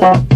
Bye.